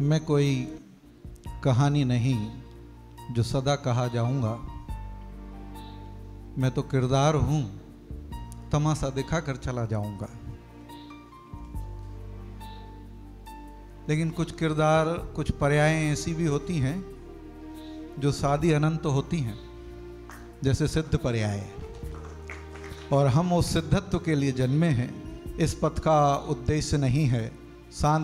मैं कोई कहानी नहीं जो सदा कहा जाऊँगा। मैं तो किरदार हूँ, तमाशा दिखा कर चला जाऊँगा। लेकिन कुछ किरदार, कुछ पर्यायें ऐसी भी होती हैं जो सादी अनंत होती हैं, जैसे सिद्ध पर्याय। और हम उस सिद्धत्व के लिए जन्मे हैं, इस पथ का उद्देश्य नहीं है शांत